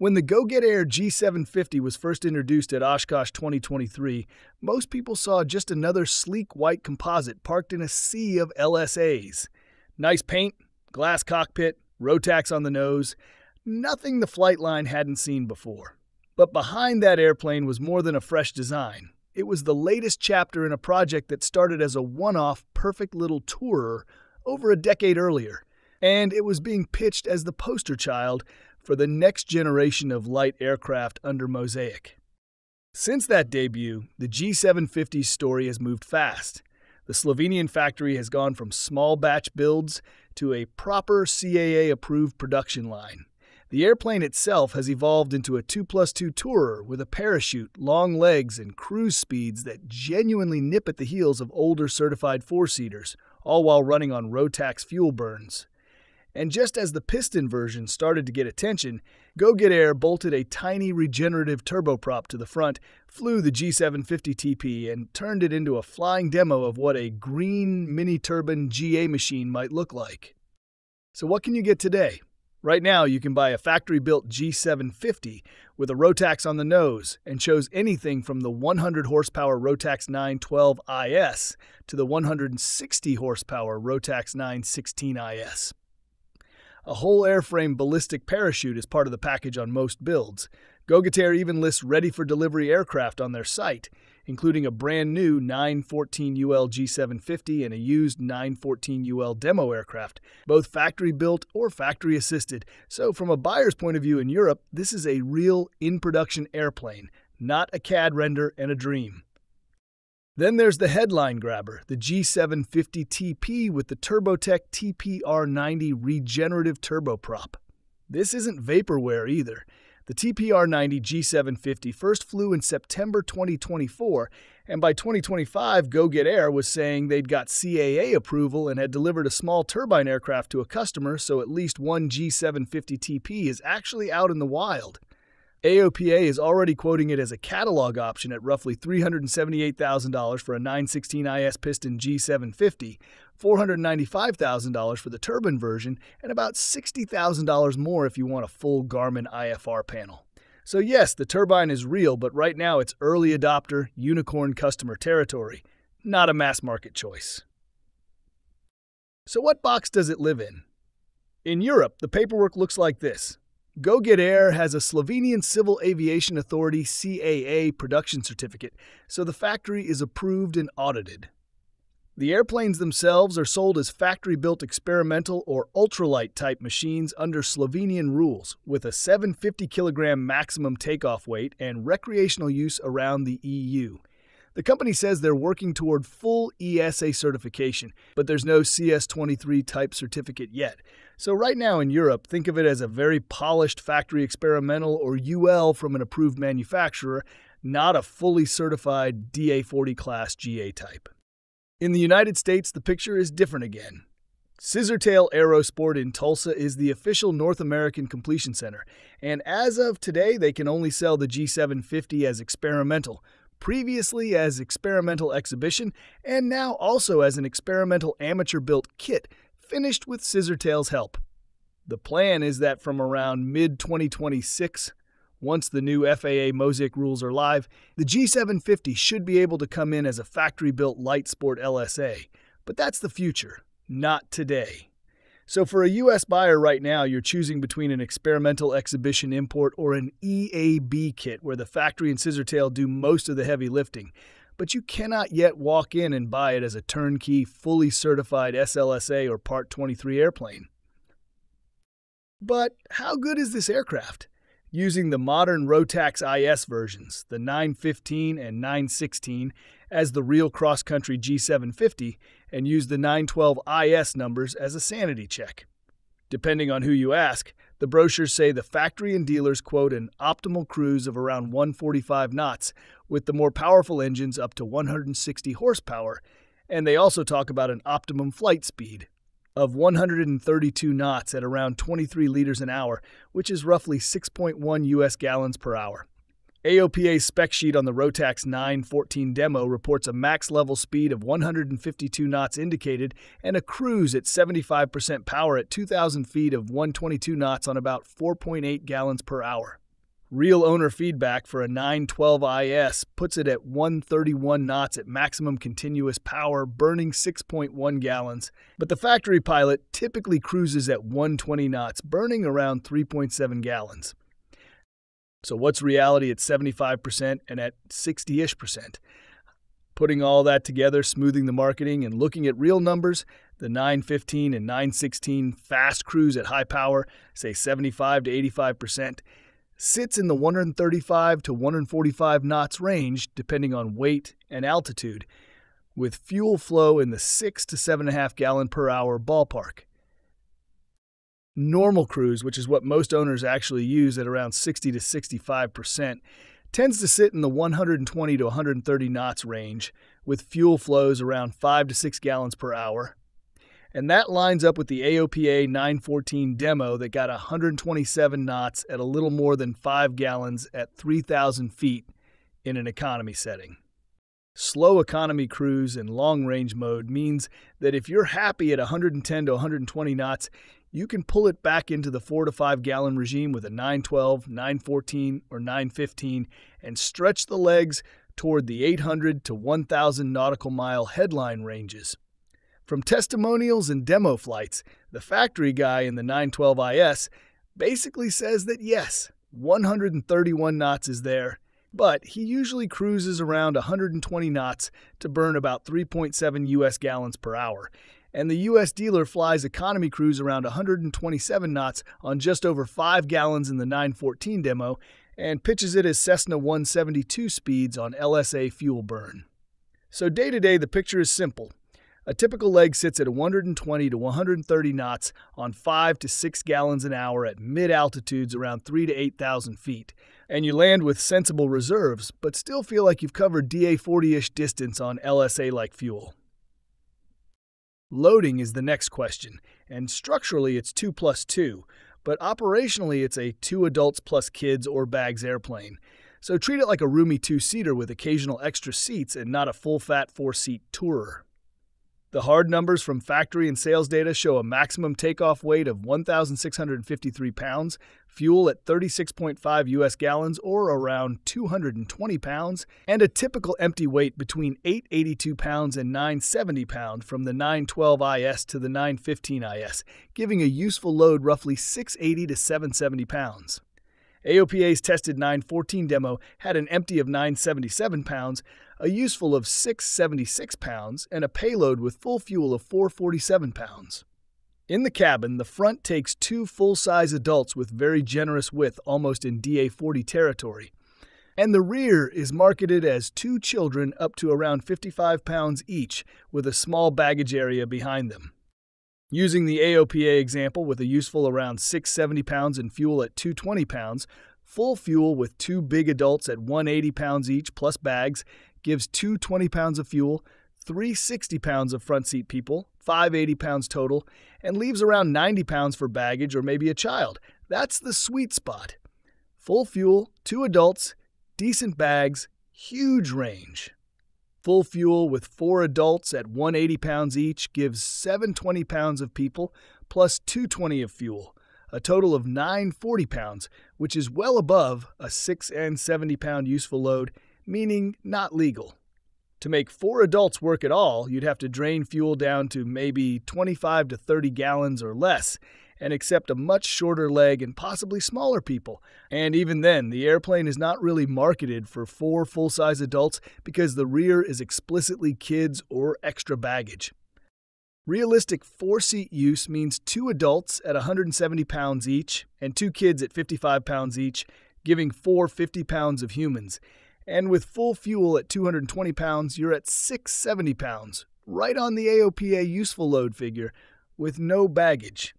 When the Go Get Air G750 was first introduced at Oshkosh 2023, most people saw just another sleek white composite parked in a sea of LSAs. Nice paint, glass cockpit, Rotax on the nose, nothing the flight line hadn't seen before. But behind that airplane was more than a fresh design. It was the latest chapter in a project that started as a one off perfect little tourer over a decade earlier, and it was being pitched as the poster child for the next generation of light aircraft under Mosaic. Since that debut, the G750's story has moved fast. The Slovenian factory has gone from small batch builds to a proper CAA approved production line. The airplane itself has evolved into a 2 plus 2 tourer with a parachute, long legs, and cruise speeds that genuinely nip at the heels of older certified four seaters, all while running on Rotax fuel burns. And just as the piston version started to get attention, Go Get Air bolted a tiny regenerative turboprop to the front, flew the G750 TP, and turned it into a flying demo of what a green mini turbine GA machine might look like. So, what can you get today? Right now, you can buy a factory built G750 with a Rotax on the nose and chose anything from the 100 horsepower Rotax 912 IS to the 160 horsepower Rotax 916 IS. A whole airframe ballistic parachute is part of the package on most builds. Go Get Air even lists ready for delivery aircraft on their site, including a brand new 914UL G750 and a used 914UL demo aircraft, both factory built or factory assisted. So, from a buyer's point of view in Europe, this is a real in production airplane, not a CAD render and a dream. Then there's the headline grabber, the G750 TP with the Turbotech TPR90 regenerative turboprop. This isn't vaporware either. The TPR90 G750 first flew in September 2024, and by 2025, Go Get Air was saying they'd got CAA approval and had delivered a small turbine aircraft to a customer, so at least one G750 TP is actually out in the wild. AOPA is already quoting it as a catalog option at roughly $378,000 for a 916 IS piston G750, $495,000 for the turbine version, and about $60,000 more if you want a full Garmin IFR panel. So, yes, the turbine is real, but right now it's early adopter, unicorn customer territory, not a mass market choice. So, what box does it live in? In Europe, the paperwork looks like this Go Get Air has a Slovenian Civil Aviation Authority CAA production certificate, so the factory is approved and audited. The airplanes themselves are sold as factory built experimental or ultralight type machines under Slovenian rules, with a 750 kilogram maximum takeoff weight and recreational use around the EU. The company says they're working toward full EASA certification, but there's no CS23 type certificate yet. So, right now in Europe, think of it as a very polished factory experimental or UL from an approved manufacturer, not a fully certified DA40 class GA type. In the United States, the picture is different again. Scissortail Aerosport in Tulsa is the official North American completion center, and as of today, they can only sell the G750 as experimental, previously as experimental exhibition, and now also as an experimental amateur built kit finished with Scissortail's help. The plan is that from around mid 2026, once the new FAA Mosaic rules are live, the G750 should be able to come in as a factory built light sport LSA. But that's the future, not today. So, for a US buyer right now, you're choosing between an experimental exhibition import or an EAB kit where the factory and Scissortail do most of the heavy lifting but you cannot yet walk in and buy it as a turnkey, fully certified SLSA or Part 23 airplane. But how good is this aircraft? Using the modern Rotax IS versions, the 915 and 916, as the real cross country G750, and use the 912 IS numbers as a sanity check. Depending on who you ask, the brochures say the factory and dealers quote an optimal cruise of around 145 knots, with the more powerful engines up to 160 horsepower, and they also talk about an optimum flight speed of 132 knots at around 23 liters an hour, which is roughly 6.1 US gallons per hour. AOPA's spec sheet on the Rotax 914 demo reports a max level speed of 152 knots indicated and a cruise at 75% power at 2,000 feet of 122 knots on about 4.8 gallons per hour. Real owner feedback for a 912 IS puts it at 131 knots at maximum continuous power, burning 6.1 gallons, but the factory pilot typically cruises at 120 knots, burning around 3.7 gallons. So, what's reality at 75% and at 60 ish percent? Putting all that together, smoothing the marketing, and looking at real numbers, the 915 and 916 fast cruise at high power, say 75 to 85 percent sits in the 135 to 145 knots range depending on weight and altitude, with fuel flow in the 6 to 7.5 gallon per hour ballpark. Normal cruise, which is what most owners actually use at around 60 to 65 percent, tends to sit in the 120 to 130 knots range, with fuel flows around 5 to 6 gallons per hour, and that lines up with the AOPA 914 demo that got 127 knots at a little more than 5 gallons at 3,000 feet in an economy setting. Slow economy cruise in long range mode means that if you're happy at 110 to 120 knots, you can pull it back into the 4 to 5 gallon regime with a 912, 914, or 915 and stretch the legs toward the 800 to 1,000 nautical mile headline ranges. From testimonials and demo flights, the factory guy in the 912 IS basically says that yes, 131 knots is there, but he usually cruises around 120 knots to burn about 3.7 US gallons per hour. And the US dealer flies economy cruise around 127 knots on just over 5 gallons in the 914 demo and pitches it as Cessna 172 speeds on LSA fuel burn. So, day to day, the picture is simple. A typical leg sits at 120 to 130 knots on 5 to 6 gallons an hour at mid altitudes around 3 to 8,000 feet, and you land with sensible reserves, but still feel like you've covered DA 40 ish distance on LSA like fuel. Loading is the next question, and structurally it's 2 plus 2, but operationally it's a 2 adults plus kids or bags airplane. So treat it like a roomy two seater with occasional extra seats and not a full fat four seat tourer. The hard numbers from factory and sales data show a maximum takeoff weight of 1,653 pounds, fuel at 36.5 US gallons or around 220 pounds, and a typical empty weight between 882 pounds and 970 pounds from the 912 IS to the 915 IS, giving a useful load roughly 680 to 770 pounds. AOPA's tested 914 demo had an empty of 977 pounds, a useful of 676 pounds, and a payload with full fuel of 447 pounds. In the cabin, the front takes two full size adults with very generous width, almost in DA 40 territory. And the rear is marketed as two children up to around 55 pounds each, with a small baggage area behind them. Using the AOPA example with a useful around 670 pounds and fuel at 220 pounds, full fuel with two big adults at 180 pounds each plus bags gives two 20 pounds of fuel, 360 pounds of front seat people, 580 pounds total, and leaves around 90 pounds for baggage or maybe a child. That's the sweet spot. Full fuel, two adults, decent bags, huge range. Full fuel with four adults at 180 pounds each gives 720 pounds of people plus 220 of fuel, a total of 940 pounds, which is well above a 6 and 70 pound useful load, meaning not legal. To make four adults work at all, you'd have to drain fuel down to maybe 25 to 30 gallons or less, and accept a much shorter leg and possibly smaller people. And even then, the airplane is not really marketed for four full size adults because the rear is explicitly kids or extra baggage. Realistic four seat use means two adults at 170 pounds each and two kids at 55 pounds each, giving four 50 pounds of humans. And with full fuel at 220 pounds, you're at 670 pounds, right on the AOPA useful load figure, with no baggage.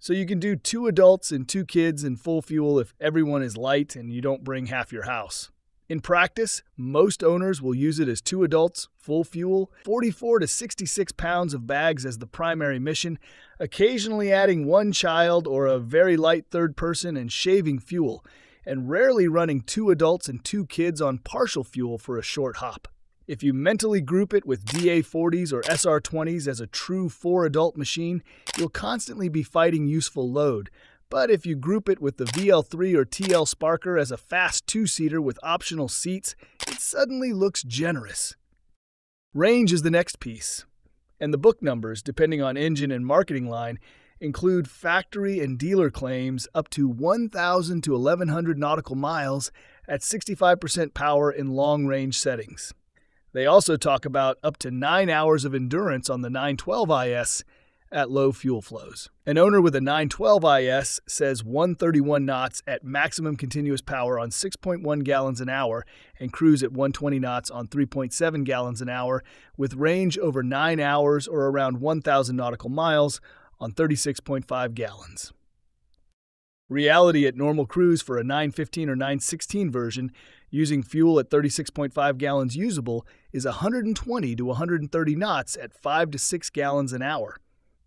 So you can do two adults and two kids in full fuel if everyone is light and you don't bring half your house. In practice, most owners will use it as two adults, full fuel, 44 to 66 pounds of bags as the primary mission, occasionally adding one child or a very light third person and shaving fuel, and rarely running two adults and two kids on partial fuel for a short hop. If you mentally group it with DA40s or SR20s as a true four adult machine, you'll constantly be fighting useful load, But if you group it with the VL3 or TL Sparker as a fast two seater with optional seats, it suddenly looks generous. Range is the next piece, and the book numbers, depending on engine and marketing line, include factory and dealer claims up to 1,000 to 1,100 nautical miles at 65% power in long range settings. They also talk about up to 9 hours of endurance on the 912 IS at low fuel flows. An owner with a 912 IS says 131 knots at maximum continuous power on 6.1 gallons an hour and cruise at 120 knots on 3.7 gallons an hour with range over 9 hours or around 1,000 nautical miles on 36.5 gallons. Reality at normal cruise for a 915 or 916 version using fuel at 36.5 gallons usable is 120 to 130 knots at 5 to 6 gallons an hour.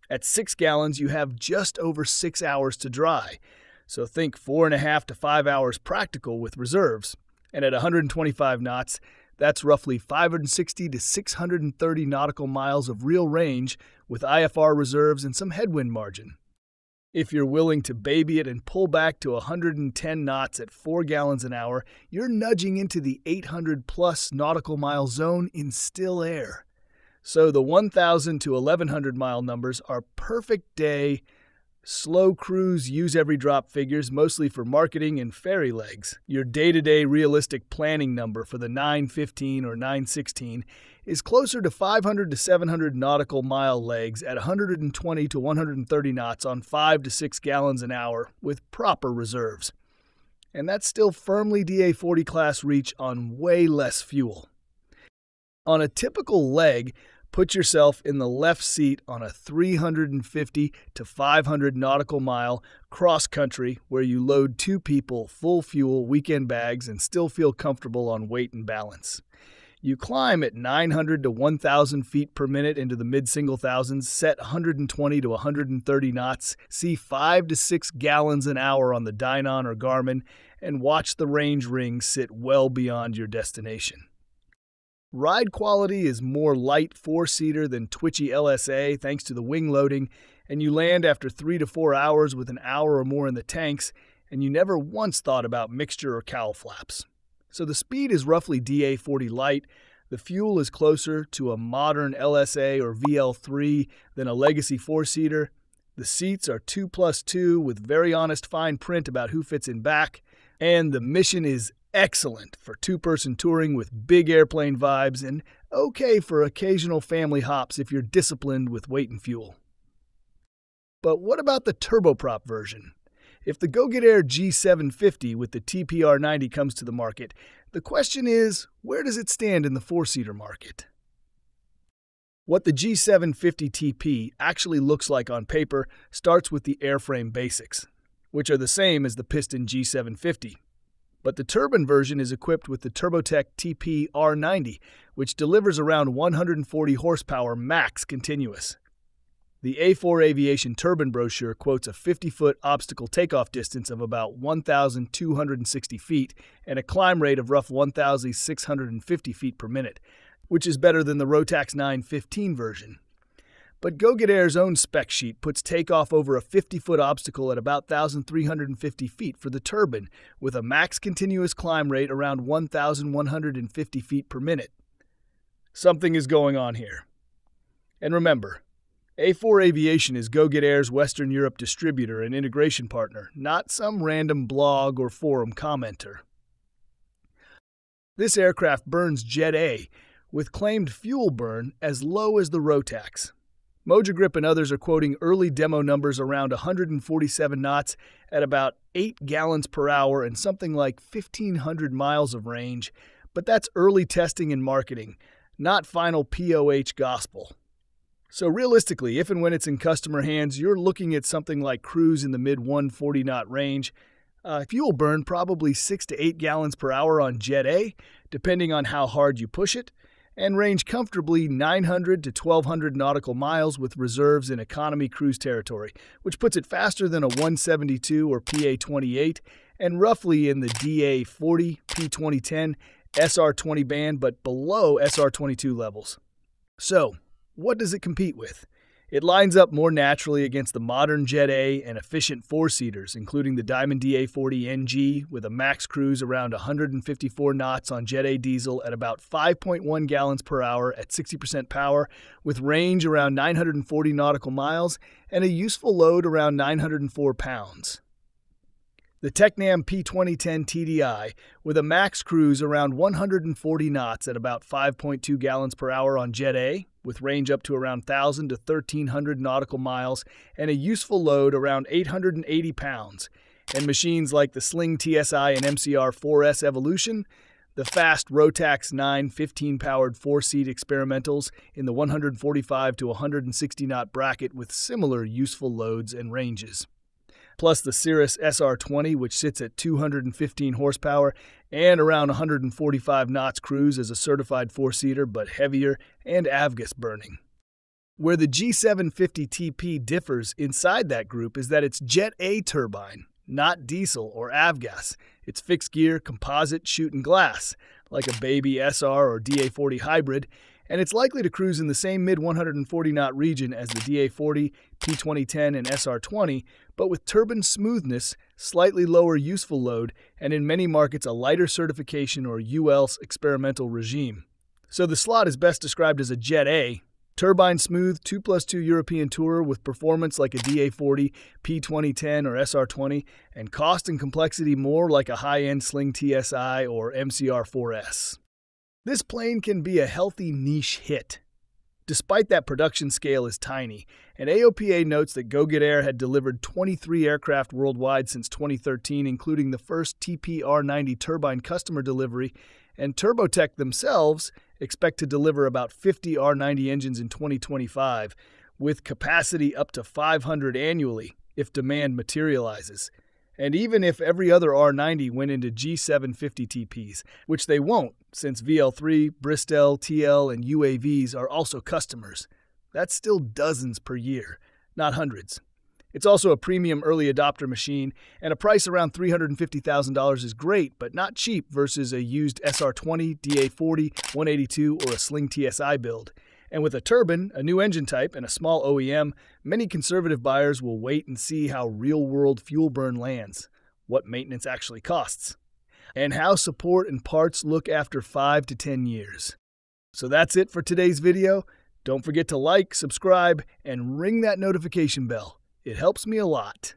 At 6 gallons, you have just over 6 hours to dry, so think 4.5 to 5 hours practical with reserves. And at 125 knots, that's roughly 560 to 630 nautical miles of real range with IFR reserves and some headwind margin. If you're willing to baby it and pull back to 110 knots at 4 gallons an hour, you're nudging into the 800 plus nautical mile zone in still air. So the 1,000 to 1,100 mile numbers are perfect day, slow cruise, use every drop figures, mostly for marketing and ferry legs. Your day to day realistic planning number for the 915 or 916 is closer to 500 to 700 nautical mile legs at 120 to 130 knots on 5 to 6 gallons an hour with proper reserves. And that's still firmly DA 40 class reach on way less fuel. On a typical leg, Put yourself in the left seat on a 350 to 500 nautical mile cross country where you load two people, full fuel, weekend bags, and still feel comfortable on weight and balance. You climb at 900 to 1,000 feet per minute into the mid single thousands, set 120 to 130 knots, see 5 to 6 gallons an hour on the Dynon or Garmin, and watch the range ring sit well beyond your destination. Ride quality is more light four seater than twitchy LSA thanks to the wing loading, and you land after three to four hours with an hour or more in the tanks, and you never once thought about mixture or cowl flaps. So the speed is roughly DA 40 light. The fuel is closer to a modern LSA or VL3 than a legacy four seater. The seats are 2 plus 2 with very honest fine print about who fits in back. And the mission is excellent for two person touring with big airplane vibes and okay for occasional family hops if you're disciplined with weight and fuel. But what about the turboprop version? If the Go Get Air G750 with the TPR90 comes to the market, the question is where does it stand in the four seater market? What the G750 TP actually looks like on paper starts with the airframe basics, which are the same as the piston G750 but the turbine version is equipped with the Turbotech TP R90, which delivers around 140 horsepower max continuous. The A4 Aviation turbine brochure quotes a 50 foot obstacle takeoff distance of about 1,260 feet and a climb rate of rough 1,650 feet per minute, which is better than the Rotax 915 version. But Go Get Air's own spec sheet puts takeoff over a 50 foot obstacle at about 1,350 feet for the turbine, with a max continuous climb rate around 1,150 feet per minute. Something is going on here. And remember, A4 Aviation is Go Get Air's Western Europe distributor and integration partner, not some random blog or forum commenter. This aircraft burns Jet A, with claimed fuel burn as low as the Rotax. Moja Grip and others are quoting early demo numbers around 147 knots at about 8 gallons per hour and something like 1,500 miles of range, but that's early testing and marketing, not final POH gospel. So, realistically, if and when it's in customer hands, you're looking at something like cruise in the mid 140 knot range. Uh, fuel burn probably 6 to 8 gallons per hour on Jet A, depending on how hard you push it and range comfortably 900 to 1200 nautical miles with reserves in economy cruise territory, which puts it faster than a 172 or PA 28 and roughly in the DA 40, P2010, SR 20 band, but below SR 22 levels. So, what does it compete with? It lines up more naturally against the modern Jet A and efficient four seaters, including the Diamond DA40 NG with a max cruise around 154 knots on Jet A diesel at about 5.1 gallons per hour at 60% power, with range around 940 nautical miles and a useful load around 904 pounds. The Tecnam P2010 TDI with a max cruise around 140 knots at about 5.2 gallons per hour on Jet A, with range up to around 1,000 to 1,300 nautical miles and a useful load around 880 pounds. And machines like the Sling TSI and MCR 4S Evolution, the fast Rotax 9 15 powered four seat experimentals in the 145 to 160 knot bracket with similar useful loads and ranges plus the Cirrus SR20, which sits at 215 horsepower and around 145 knots cruise as a certified four seater, but heavier and avgas burning. Where the G750 TP differs inside that group is that it's Jet A turbine, not diesel or avgas. It's fixed gear, composite, shooting glass, like a baby SR or DA40 hybrid, and it's likely to cruise in the same mid 140 knot region as the DA40, P2010, and SR20, but with turbine smoothness, slightly lower useful load, and in many markets a lighter certification or UL experimental regime. So the slot is best described as a Jet A, turbine smooth 2 plus 2 European tourer with performance like a DA40, P2010, or SR20, and cost and complexity more like a high end Sling TSI or MCR 4S. This plane can be a healthy niche hit. Despite that production scale is tiny, and AOPA notes that GoGet Air had delivered 23 aircraft worldwide since 2013, including the first TPR-90 turbine customer delivery, and Turbotech themselves expect to deliver about 50 R90 engines in 2025, with capacity up to 500 annually if demand materializes. And even if every other R90 went into G750 TPs, which they won't, since VL3, Bristell, TL, and UAVs are also customers, that's still dozens per year, not hundreds. It's also a premium early adopter machine, and a price around $350,000 is great, but not cheap versus a used SR20, DA40, 182, or a Sling TSI build. And with a turbine, a new engine type, and a small OEM, many conservative buyers will wait and see how real world fuel burn lands, what maintenance actually costs, and how support and parts look after 5 to 10 years. So that's it for today's video. Don't forget to like, subscribe, and ring that notification bell. It helps me a lot.